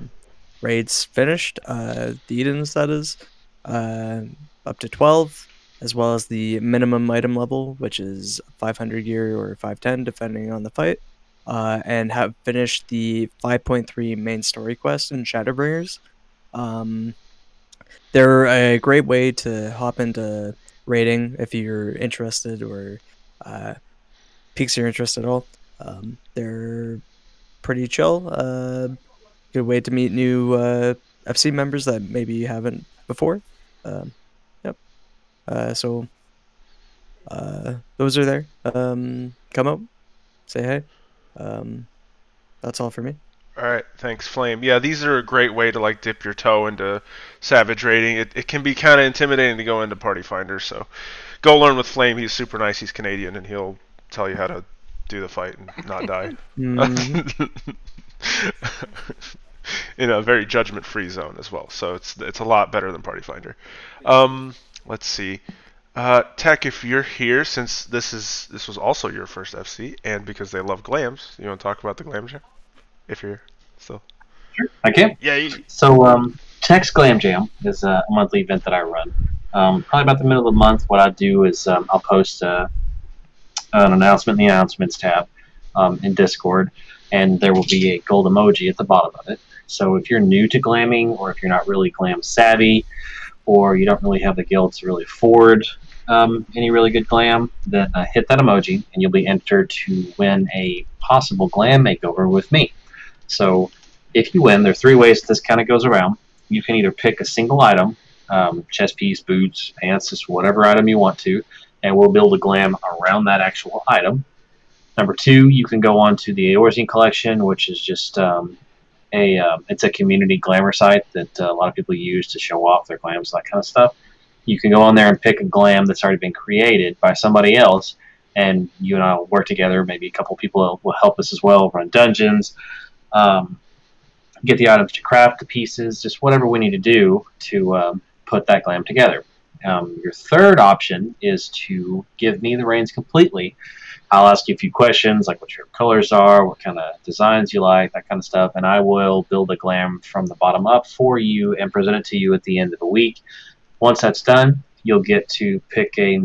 raids finished, uh, the Edens, that is, uh, up to 12, as well as the minimum item level, which is 500 gear or 510, depending on the fight, uh, and have finished the 5.3 main story quest in Shadowbringers. Um, they're a great way to hop into raiding if you're interested or uh, piques your interest at all. Um, they're pretty chill. Uh, good way to meet new uh, FC members that maybe you haven't before. Um, yep. Uh, so uh, those are there. Um, come up, say hey. Um, that's all for me. All right, thanks, Flame. Yeah, these are a great way to like dip your toe into Savage raiding. It, it can be kind of intimidating to go into Party Finder, so go learn with Flame. He's super nice. He's Canadian, and he'll tell you how to do the fight and not die. Mhm. In a very judgment-free zone as well, so it's it's a lot better than Party Finder. Um, let's see. Uh, Tech, if you're here, since this is this was also your first FC, and because they love glams, you want to talk about the glam jam? If you're still. I can. Yeah. You... So, um, Tech's Glam Jam is a monthly event that I run. Um, probably about the middle of the month, what I do is um, I'll post uh, an announcement in the announcements tab um, in Discord, and there will be a gold emoji at the bottom of it. So if you're new to glamming, or if you're not really glam savvy, or you don't really have the gil to really afford um, any really good glam, then uh, hit that emoji, and you'll be entered to win a possible glam makeover with me. So if you win, there are three ways this kind of goes around. You can either pick a single item, um, chest piece, boots, pants, just whatever item you want to, and we'll build a glam around that actual item. Number two, you can go on to the Eorzea collection, which is just um, a um, it's a community glamour site that uh, a lot of people use to show off their glams, that kind of stuff. You can go on there and pick a glam that's already been created by somebody else, and you and I will work together. Maybe a couple people will help us as well, run dungeons, um, get the items to craft the pieces, just whatever we need to do to um, put that glam together. Um, your third option is to give me the reins completely. I'll ask you a few questions, like what your colors are, what kind of designs you like, that kind of stuff, and I will build a glam from the bottom up for you and present it to you at the end of the week. Once that's done, you'll get to pick a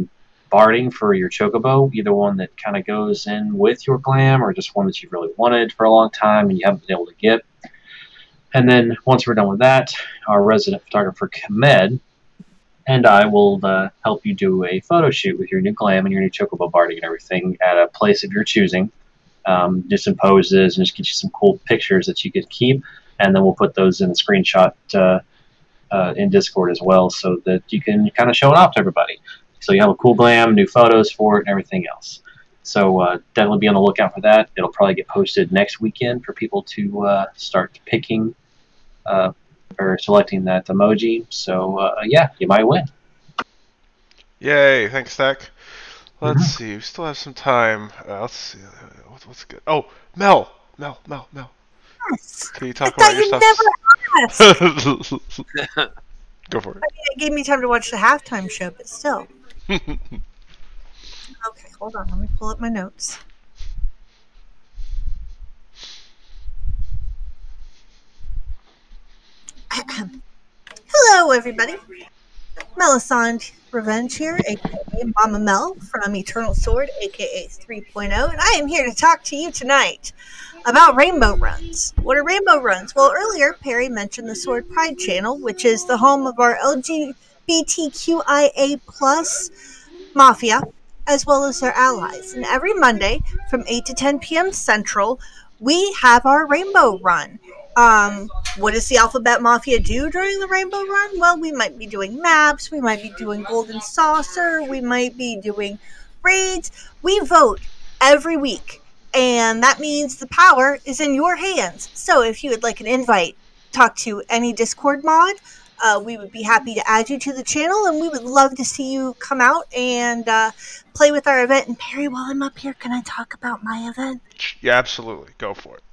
barding for your chocobo, either one that kind of goes in with your glam or just one that you've really wanted for a long time and you haven't been able to get. And then once we're done with that, our resident photographer, Kamed, and I will uh, help you do a photo shoot with your new glam and your new chocobo barding and everything at a place of your choosing. Um, do some poses and just get you some cool pictures that you could keep, and then we'll put those in a screenshot uh, uh, in Discord as well, so that you can kind of show it off to everybody. So you have a cool glam, new photos for it, and everything else. So uh, definitely be on the lookout for that. It'll probably get posted next weekend for people to uh, start picking uh, or selecting that emoji. So uh, yeah, you might win. Yay! Thanks, Tech. Let's see. We still have some time. Uh, let's see. uh, What's, what's good? Oh, Mel, Mel, Mel, Mel. Can you talk I about your thought you stuff? never asked. Go for it. I mean, it gave me time to watch the halftime show, but still. Okay, hold on. Let me pull up my notes. Hello, everybody. Melisande Revenge here, aka Mama Mel from Eternal Sword, aka 3.0, and I am here to talk to you tonight about rainbow runs. What are rainbow runs? Well, earlier Perry mentioned the Sword Pride channel, which is the home of our LGBTQIA plus mafia, as well as their allies. And every Monday from 8 to 10 p.m. Central, we have our rainbow run. Um, what does the Alphabet Mafia do during the Rainbow Run? Well, we might be doing maps, we might be doing Golden Saucer, we might be doing raids. We vote every week, and that means the power is in your hands. So if you would like an invite, talk to any Discord mod, uh, we would be happy to add you to the channel, and we would love to see you come out and uh, play with our event. And Perry, while I'm up here, can I talk about my event? Yeah, absolutely. Go for it.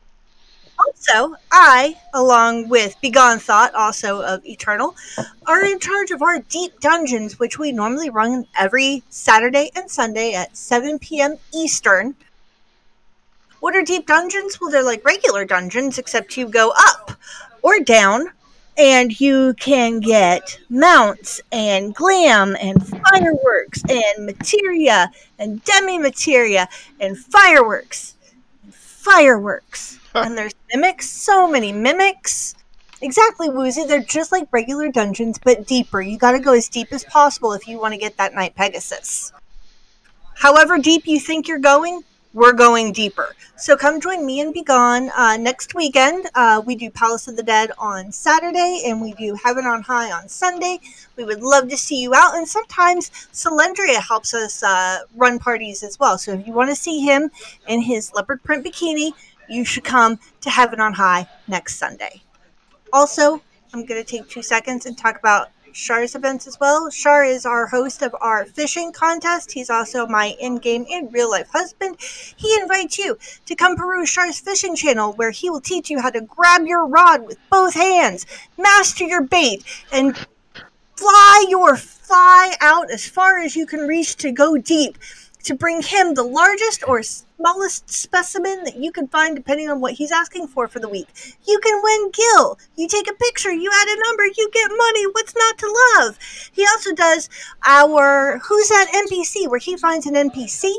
Also, I, along with Begone Thought, also of Eternal, are in charge of our deep dungeons, which we normally run every Saturday and Sunday at 7 p.m. Eastern. What are deep dungeons? Well, they're like regular dungeons, except you go up or down, and you can get mounts and glam and fireworks and materia and demi materia and fireworks. Fireworks and there's mimics, so many mimics. Exactly, Woozy. They're just like regular dungeons, but deeper. You gotta go as deep as possible if you want to get that Night Pegasus. However deep you think you're going, we're going deeper. So come join me and Be Gone uh, next weekend. Uh, we do Palace of the Dead on Saturday, and we do Heaven on High on Sunday. We would love to see you out, and sometimes Celendria helps us uh, run parties as well. So if you want to see him in his leopard print bikini, you should come to Heaven on High next Sunday. Also, I'm going to take two seconds and talk about Shar's events as well. Shar is our host of our fishing contest. He's also my in game and real life husband. He invites you to come peruse Shar's fishing channel where he will teach you how to grab your rod with both hands, master your bait, and fly your fly out as far as you can reach to go deep to bring him the largest or smallest specimen that you can find depending on what he's asking for for the week. You can win Gil. You take a picture, you add a number, you get money. What's not to love? He also does our Who's That NPC, where he finds an NPC,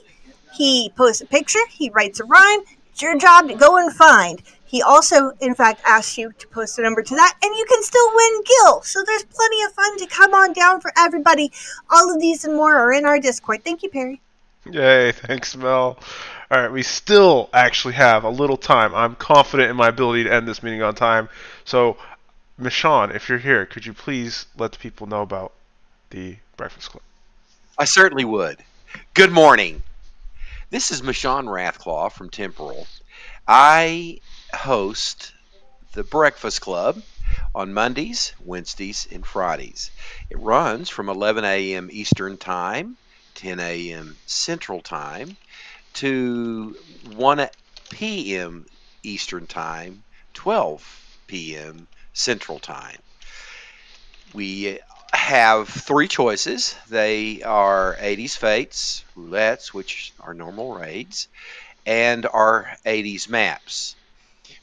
he posts a picture, he writes a rhyme. It's your job to go and find. He also, in fact, asks you to post a number to that, and you can still win Gil. So there's plenty of fun to come on down for everybody. All of these and more are in our Discord. Thank you, Perry. Yay, thanks, Mel. All right, we still actually have a little time. I'm confident in my ability to end this meeting on time. So, Michonne, if you're here, could you please let the people know about the Breakfast Club? I certainly would. Good morning. This is Michonne Rathclaw from Temporal. I host the Breakfast Club on Mondays, Wednesdays, and Fridays. It runs from 11 a.m. Eastern Time 10 a.m. Central Time to 1 p.m. Eastern Time, 12 p.m. Central Time. We have three choices. They are 80s Fates, Roulettes, which are normal raids, and our 80s maps.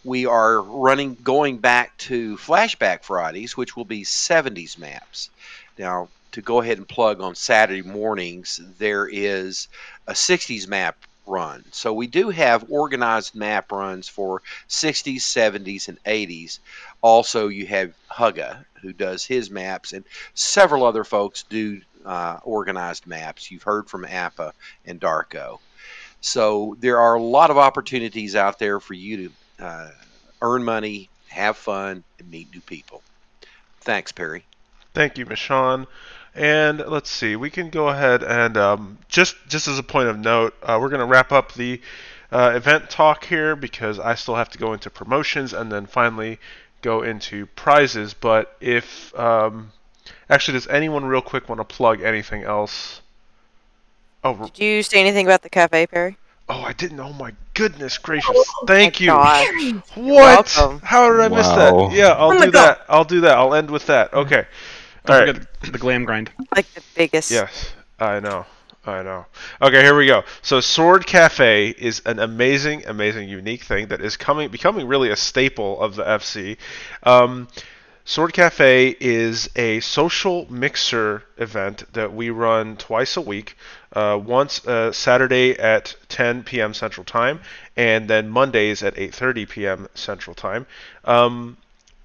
We are running going back to Flashback Fridays, which will be 70s maps. Now, to go ahead and plug on Saturday mornings, there is a 60s map run. So we do have organized map runs for 60s, 70s, and 80s. Also, you have Hugga, who does his maps, and several other folks do uh, organized maps. You've heard from APA and Darko. So there are a lot of opportunities out there for you to uh, earn money, have fun, and meet new people. Thanks, Perry. Thank you, Michonne. And let's see, we can go ahead and um, just just as a point of note, uh, we're going to wrap up the uh, event talk here because I still have to go into promotions and then finally go into prizes. But if um, actually, does anyone real quick want to plug anything else? Oh, Did you say anything about the cafe, Perry? oh, I didn't. Oh my goodness gracious! Oh Thank my you. God. You're What? How did I miss that? Yeah, I'll Oh do God. that. I'll do that. I'll end with that. Okay. Don't All right. forget the glam grind. Like the biggest. Yes, I know. I know. Okay, here we go. So Sword Cafe is an amazing, amazing, unique thing that is coming, becoming really a staple of the FC. Um, Sword Cafe is a social mixer event that we run twice a week. Uh, once uh, Saturday at 10 p.m. Central Time, and then Mondays at 8:30 p.m. Central Time. Um,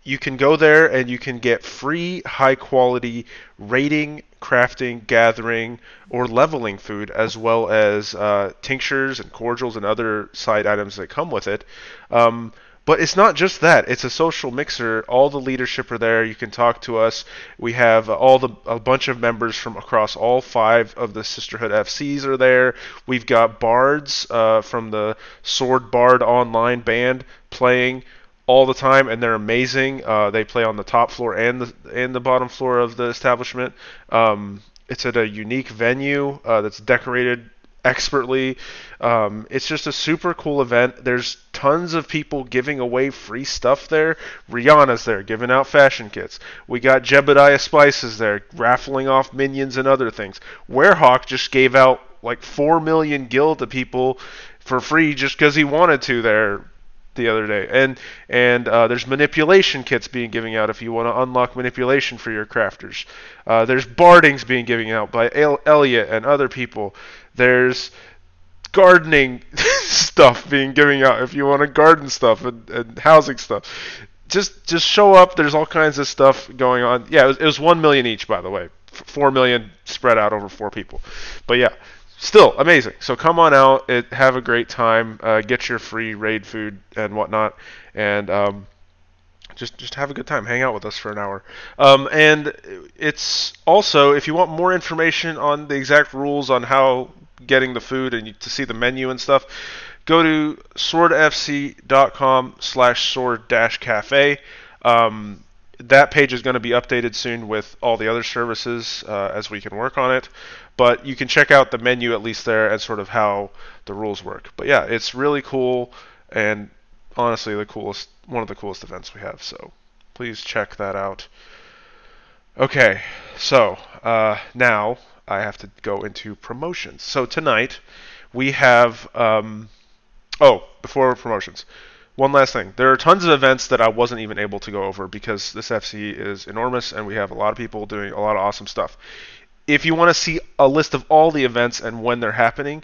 you can go there and you can get free, high quality raiding, crafting, gathering, or leveling food, as well as uh, tinctures and cordials and other side items that come with it. Um, but it's not just that. It's a social mixer. All the leadership are there. You can talk to us. We have all the a bunch of members from across all five of the Sisterhood FCs are there. We've got bards uh, from the Sword Bard online band playing all the time, and they're amazing. Uh, they play on the top floor and the and the bottom floor of the establishment. Um, it's at a unique venue uh, that's decorated expertly. Um, it's just a super cool event. There's tons of people giving away free stuff there. Rihanna's there giving out fashion kits. We got Jebediah Spices there raffling off minions and other things. Werehawk just gave out like 4 million gil to people for free just because he wanted to there the other day. And and uh, there's manipulation kits being given out if you want to unlock manipulation for your crafters. Uh, there's bardings being given out by El- Elliot and other people. There's gardening stuff being given out if you want to garden stuff and, and housing stuff. Just just show up. There's all kinds of stuff going on. Yeah, it was, it was one million each, by the way. F- Four million spread out over four people. But yeah, still amazing. So come on out, it, have a great time, uh, get your free raid food and whatnot, and um, just just have a good time. Hang out with us for an hour. Um, and it's also if you want more information on the exact rules on how getting the food and to see the menu and stuff, go to swordfc.com slash sword dash cafe. Um, that page is going to be updated soon with all the other services uh, as we can work on it. But you can check out the menu at least there and sort of how the rules work. But yeah, it's really cool and honestly the coolest, one of the coolest events we have. So please check that out. Okay, so uh, now I have to go into promotions. So tonight we have. Um, oh, before promotions, one last thing. There are tons of events that I wasn't even able to go over because this FC is enormous and we have a lot of people doing a lot of awesome stuff. If you want to see a list of all the events and when they're happening,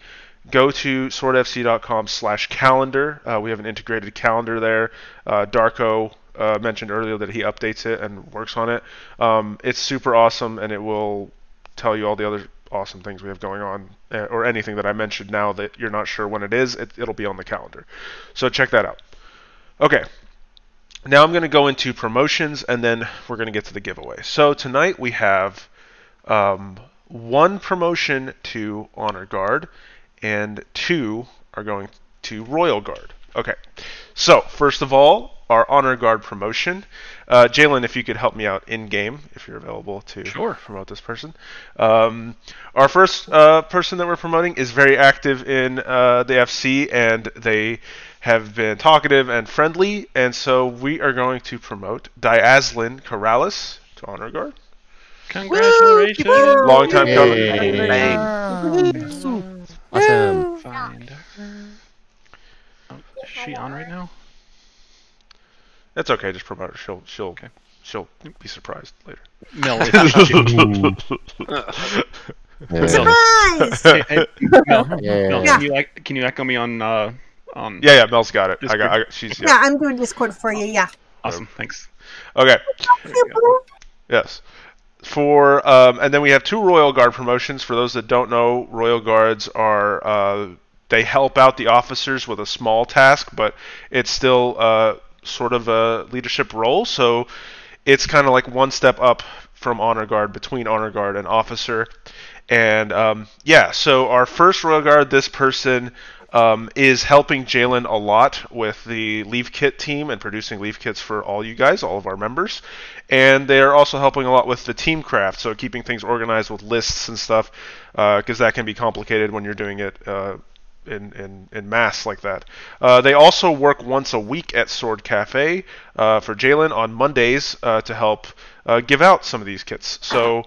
go to swordfc.com slash calendar. Uh, we have an integrated calendar there. Uh, Darko uh, mentioned earlier that he updates it and works on it. Um, it's super awesome and it will tell you all the other awesome things we have going on uh, or anything that I mentioned now that you're not sure when it is, it, it'll be on the calendar. So check that out. Okay. Now I'm going to go into promotions and then we're going to get to the giveaway. So tonight we have um, one promotion to Honor Guard and two are going to Royal Guard. Okay. So, first of all, our Honor Guard promotion. Uh, Jalen, if you could help me out in game, if you're available to Sure. promote this person. Um, our first uh, person that we're promoting is very active in uh, the FC, and they have been talkative and friendly, and so we are going to promote Diazlin Corrales to Honor Guard. Congratulations. Long time Hey. coming. Awesome. Find her. Oh, is she on right now? That's okay. Just promote her. She'll she'll okay. she'll be surprised later. Mel, Surprise! Hey, hey, Mel, Yeah. Mel, Can you ec- can you echo me on uh on? Yeah, yeah. Mel's got it. I got. I got she's Yeah, I'm doing Discord for you. Yeah. Awesome. Thanks. Okay. Yes. For um, and then we have two Royal Guard promotions. For those that don't know, Royal Guards are uh, they help out the officers with a small task, but it's still uh, sort of a leadership role. So it's kind of like one step up from Honor Guard between Honor Guard and Officer. And um, yeah, so our first Royal Guard, this person um, is helping Jalen a lot with the Leve Kit team and producing Leve Kits for all you guys, all of our members. And they are also helping a lot with the team craft, so keeping things organized with lists and stuff, because that can be complicated when you're doing it uh, in, in, in mass like that. Uh, they also work once a week at Sword Cafe uh, for Jalen on Mondays uh, to help uh, give out some of these kits. So.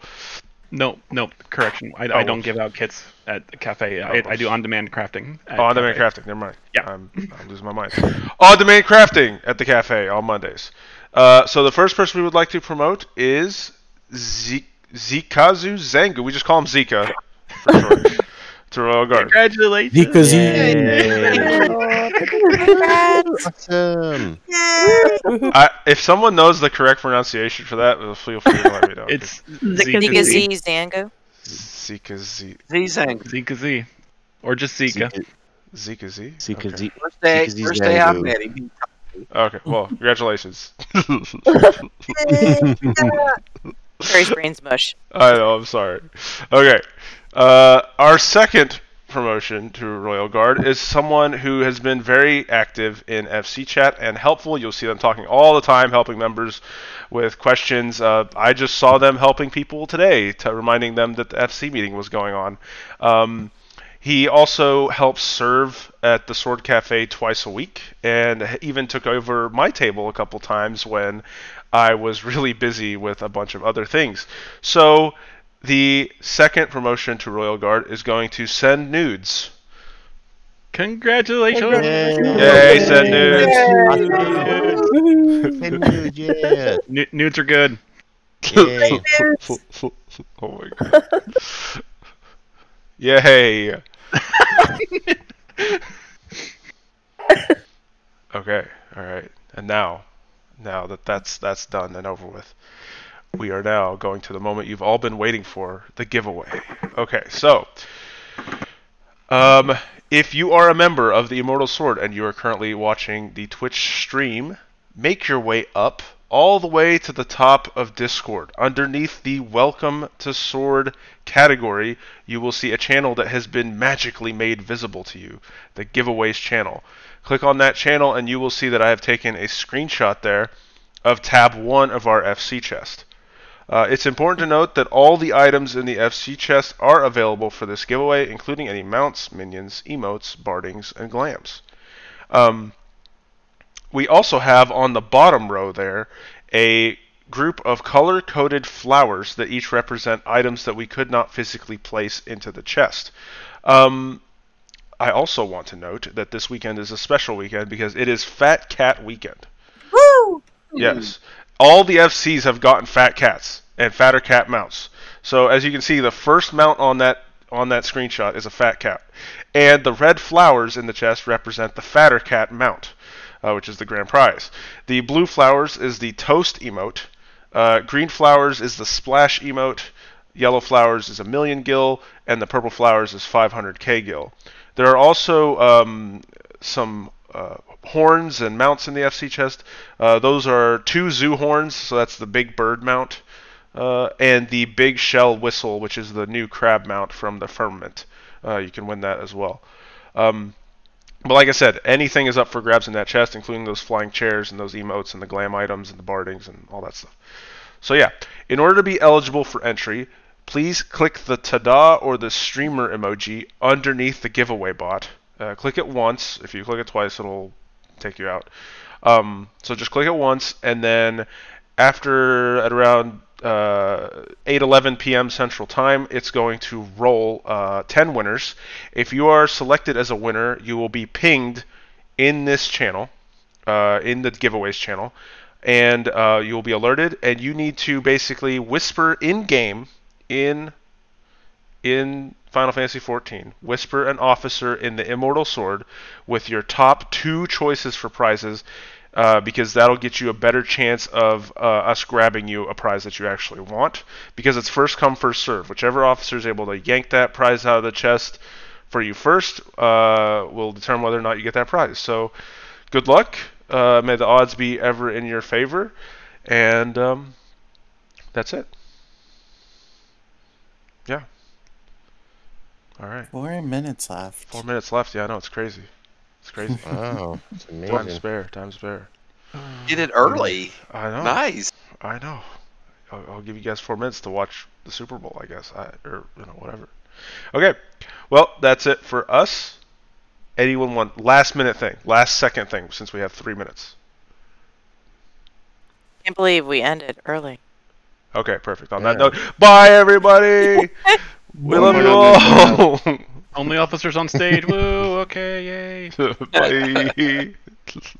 No, no, correction. I, Oh, I don't give out kits at the cafe. I, I do on-demand crafting. Oh, on-demand cafe. crafting. Never mind. Yeah. I'm, I'm losing my mind. on-demand crafting at the cafe on Mondays. Uh, so the first person we would like to promote is Z- Zikazu Zangu. We just call him Zika for short. to Royal Guard. Congratulations. Because he- Awesome. I, if someone knows the correct pronunciation for that, feel free to let me know. It's Zika Z Zango. Zika Z. Z-Zang. Zika Z. Or just Zika. Zika Z. Zika Okay. Z. First day, Zika first day I Zango. met him. Okay, well, congratulations. Harry's brain's mush. I know, I'm sorry. Okay. Uh, our second promotion to Royal Guard is someone who has been very active in FC chat and helpful. You'll see them talking all the time, helping members with questions. Uh, I just saw them helping people today, to reminding them that the FC meeting was going on. Um, he also helps serve at the Sword Cafe twice a week, and even took over my table a couple times when I was really busy with a bunch of other things. So the second promotion to Royal Guard is going to send nudes. Congratulations. Yay, send nudes. Send nudes, yeah. Nu- nudes are good. Yay. oh my god. Yay. okay, alright. And now, now that that's that's done and over with, we are now going to the moment you've all been waiting for, the giveaway. Okay, so um if you are a member of the Immortal Sword and you are currently watching the Twitch stream, make your way up all the way to the top of Discord. Underneath the Welcome to Sword category, you will see a channel that has been magically made visible to you, the Giveaways channel. Click on that channel and you will see that I have taken a screenshot there of tab 1 of our FC chest. Uh, it's important to note that all the items in the FC chest are available for this giveaway, including any mounts, minions, emotes, bardings, and glams. Um, we also have on the bottom row there a group of color coded flowers that each represent items that we could not physically place into the chest. Um, I also want to note that this weekend is a special weekend because it is Fat Cat Weekend. Woo! Yes. All the FCs have gotten fat cats and fatter cat mounts. So as you can see, the first mount on that on that screenshot is a fat cat, and the red flowers in the chest represent the fatter cat mount, uh, which is the grand prize. The blue flowers is the toast emote. Uh, green flowers is the splash emote. Yellow flowers is a million gil, and the purple flowers is 500k gil. There are also um, some uh, horns and mounts in the FC chest. Uh, those are two zoo horns, so that's the big bird mount, uh, and the big shell whistle, which is the new crab mount from the firmament. Uh, you can win that as well. Um, but like I said, anything is up for grabs in that chest, including those flying chairs and those emotes and the glam items and the bardings and all that stuff. So yeah, in order to be eligible for entry, please click the tada or the streamer emoji underneath the giveaway bot. Uh, click it once. If you click it twice, it'll take you out. Um, so just click it once, and then after at around uh, 8:11 p.m. Central Time, it's going to roll uh, 10 winners. If you are selected as a winner, you will be pinged in this channel, uh, in the giveaways channel, and uh, you will be alerted. And you need to basically whisper in game in in Final Fantasy XIV, whisper an officer in the Immortal Sword with your top two choices for prizes, uh, because that'll get you a better chance of uh, us grabbing you a prize that you actually want. Because it's first come, first serve. Whichever officer is able to yank that prize out of the chest for you first uh, will determine whether or not you get that prize. So, good luck. Uh, may the odds be ever in your favor. And um, that's it. Yeah. All right. Four minutes left. Four minutes left. Yeah, I know it's crazy. It's crazy. Wow, it's Time spare. Time spare. Did it early. I know. Nice. I know. I'll, I'll give you guys four minutes to watch the Super Bowl, I guess, I, or you know whatever. Okay. Well, that's it for us. Anyone want last minute thing, last second thing, since we have three minutes. Can't believe we ended early. Okay, perfect. On that note, bye everybody. we love you all. Only officers on stage. Woo. Okay. Yay. bye.